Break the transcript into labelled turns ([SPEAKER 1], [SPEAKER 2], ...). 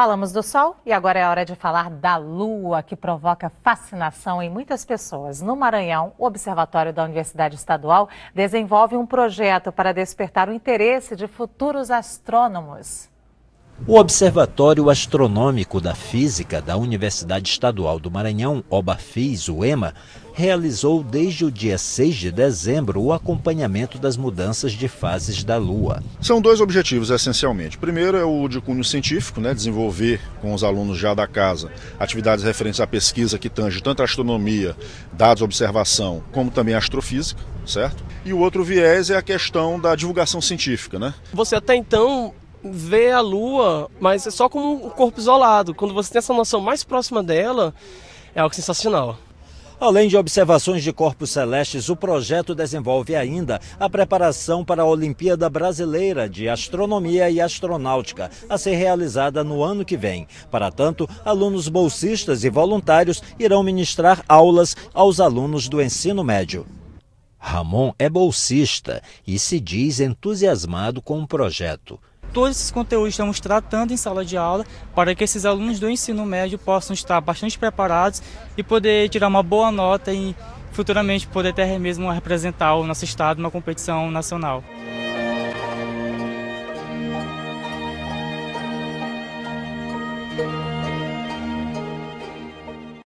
[SPEAKER 1] Falamos do Sol e agora é hora de falar da Lua, que provoca fascinação em muitas pessoas. No Maranhão, o Observatório da Universidade Estadual desenvolve um projeto para despertar o interesse de futuros astrônomos.
[SPEAKER 2] O Observatório Astronômico da Física da Universidade Estadual do Maranhão, OBAFIS, o EMA, realizou desde o dia 6 de dezembro o acompanhamento das mudanças de fases da Lua.
[SPEAKER 3] São dois objetivos, essencialmente. O primeiro é o de cunho científico, né, desenvolver com os alunos já da casa atividades referentes à pesquisa que tange tanto a astronomia, dados, observação, como também a astrofísica, certo? E o outro viés é a questão da divulgação científica, né?
[SPEAKER 4] Você até então vê a Lua, mas é só como um corpo isolado. Quando você tem essa noção mais próxima dela, é algo sensacional.
[SPEAKER 2] Além de observações de corpos celestes, o projeto desenvolve ainda a preparação para a Olimpíada Brasileira de Astronomia e Astronáutica, a ser realizada no ano que vem. Para tanto, alunos bolsistas e voluntários irão ministrar aulas aos alunos do ensino médio. Ramon é bolsista e se diz entusiasmado com o projeto
[SPEAKER 5] todos esses conteúdos estamos tratando em sala de aula para que esses alunos do ensino médio possam estar bastante preparados e poder tirar uma boa nota e futuramente poder até mesmo representar o nosso estado numa competição nacional.